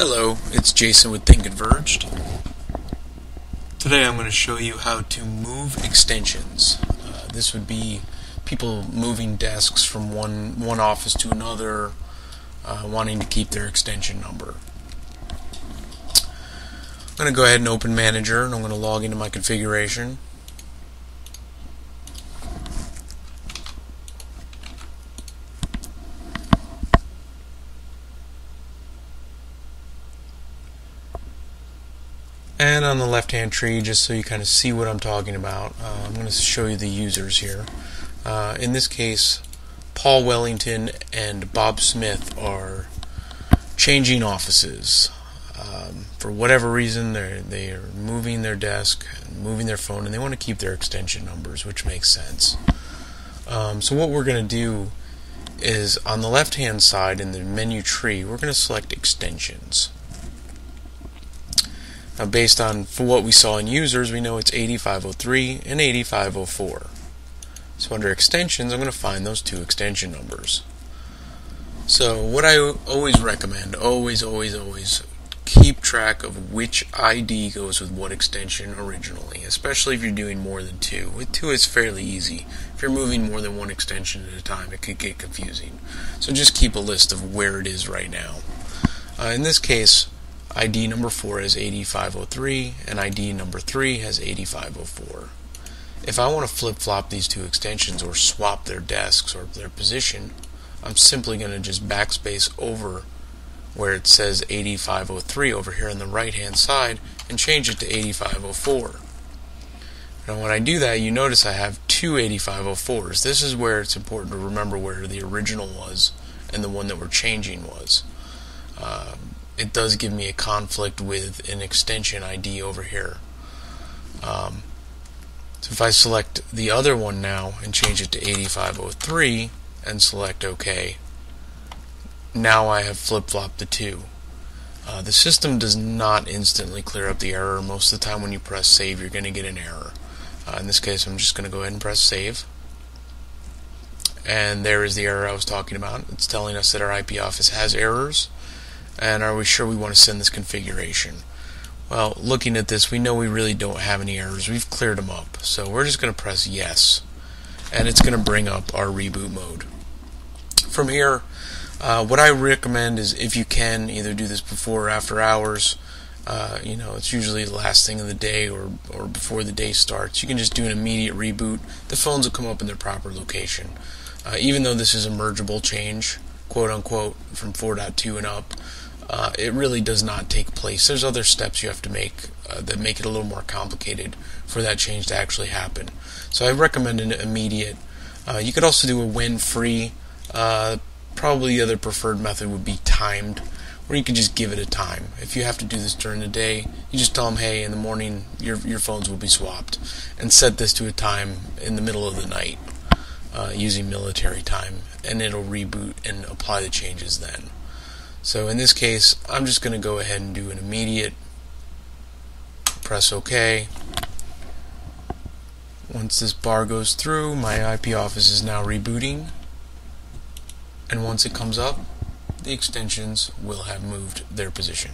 Hello, it's Jason with ThinkConverged. Today I'm going to show you how to move extensions. Uh, this would be people moving desks from one, one office to another, uh, wanting to keep their extension number. I'm going to go ahead and open Manager and I'm going to log into my configuration. And on the left hand tree, just so you kind of see what I'm talking about, uh, I'm going to show you the users here. Uh, in this case, Paul Wellington and Bob Smith are changing offices. Um, for whatever reason, they're, they are moving their desk, moving their phone, and they want to keep their extension numbers, which makes sense. Um, so, what we're going to do is on the left hand side in the menu tree, we're going to select extensions. Now, based on for what we saw in users, we know it's 8503 and 8504. So under extensions, I'm going to find those two extension numbers. So what I always recommend, always, always, always, keep track of which ID goes with what extension originally, especially if you're doing more than two. With two, it's fairly easy. If you're moving more than one extension at a time, it could get confusing. So just keep a list of where it is right now. Uh, in this case, ID number 4 has 8503 and ID number 3 has 8504. If I want to flip-flop these two extensions or swap their desks or their position, I'm simply going to just backspace over where it says 8503 over here on the right hand side and change it to 8504. Now when I do that you notice I have two 8504s. This is where it's important to remember where the original was and the one that we're changing was. Um, it does give me a conflict with an extension ID over here. Um, so if I select the other one now and change it to 8503 and select OK, now I have flip-flopped the two. Uh, the system does not instantly clear up the error. Most of the time when you press save you're going to get an error. Uh, in this case I'm just going to go ahead and press save. And there is the error I was talking about. It's telling us that our IP office has errors and are we sure we want to send this configuration? Well, looking at this, we know we really don't have any errors. We've cleared them up. So we're just going to press yes. And it's going to bring up our reboot mode. From here, uh, what I recommend is if you can, either do this before or after hours. Uh, you know, it's usually the last thing of the day or, or before the day starts. You can just do an immediate reboot. The phones will come up in their proper location. Uh, even though this is a mergeable change, quote unquote, from 4.2 and up, uh, it really does not take place. There's other steps you have to make uh, that make it a little more complicated for that change to actually happen. So I recommend an immediate. Uh, you could also do a when free. Uh, probably the other preferred method would be timed, where you could just give it a time. If you have to do this during the day, you just tell them, hey, in the morning your your phones will be swapped, and set this to a time in the middle of the night uh, using military time, and it'll reboot and apply the changes then. So in this case, I'm just going to go ahead and do an immediate press OK. Once this bar goes through, my IP office is now rebooting. And once it comes up, the extensions will have moved their position.